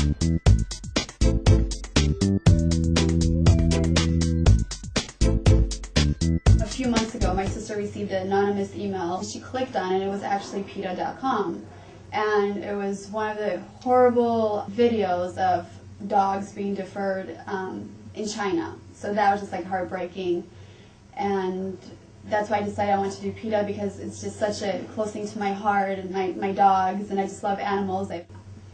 A few months ago, my sister received an anonymous email. She clicked on it, and it was actually PETA.com. And it was one of the horrible videos of dogs being deferred um, in China. So that was just like heartbreaking. And that's why I decided I want to do PETA because it's just such a close thing to my heart and my, my dogs, and I just love animals. I,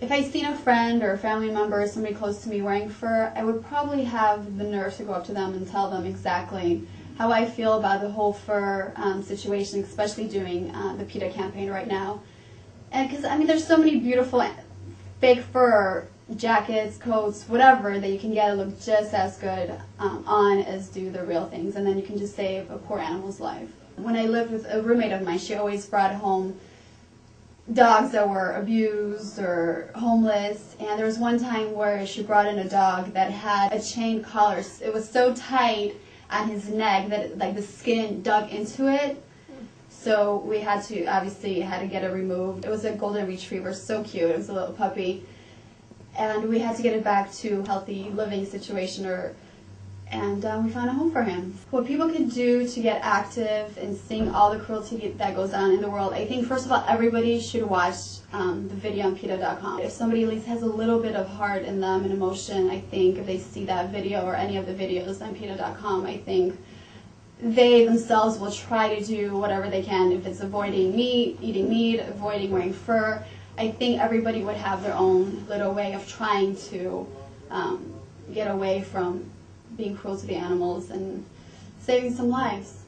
if I seen a friend or a family member or somebody close to me wearing fur, I would probably have the nerve to go up to them and tell them exactly how I feel about the whole fur um, situation, especially doing uh, the PETA campaign right now. And because, I mean, there's so many beautiful fake fur jackets, coats, whatever that you can get that look just as good um, on as do the real things, and then you can just save a poor animal's life. When I lived with a roommate of mine, she always brought home dogs that were abused or homeless, and there was one time where she brought in a dog that had a chain collar. It was so tight on his neck that it, like the skin dug into it. So we had to obviously had to get it removed. It was a golden retriever, so cute. It was a little puppy and we had to get it back to healthy living situation or and um, we found a home for him. What people can do to get active and seeing all the cruelty that goes on in the world, I think first of all everybody should watch um, the video on PETA.com. If somebody at least has a little bit of heart in them and emotion, I think if they see that video or any of the videos on PETA.com, I think they themselves will try to do whatever they can. If it's avoiding meat, eating meat, avoiding wearing fur, I think everybody would have their own little way of trying to um, get away from being cruel to the animals and saving some lives.